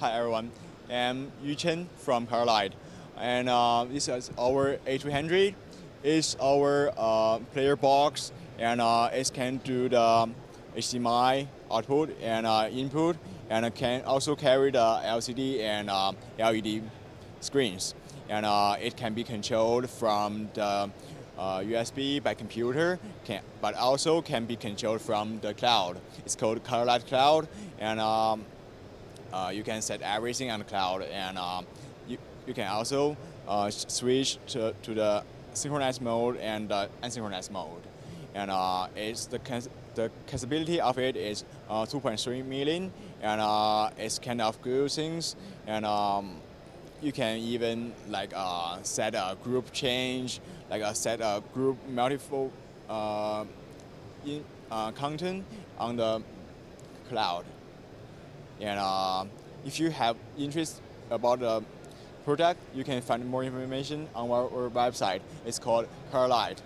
Hi everyone, I'm Yu Chen from Colorlight, and uh, this is our A300. It's our uh, player box, and uh, it can do the HDMI output and uh, input, and it can also carry the LCD and uh, LED screens, and uh, it can be controlled from the uh, USB by computer, can, but also can be controlled from the cloud. It's called ColorLight Cloud, and um, uh, you can set everything on the cloud, and um, you, you can also uh, switch to, to the synchronized mode and asynchronous mode. And uh, it's the the capability of it is uh, 2.3 million, and uh, it's kind of good things, and um, you can even like uh, set a group change, like uh, set a group multiple uh, in, uh, content on the cloud. And uh, if you have interest about the product, you can find more information on our, our website. It's called Colorlight.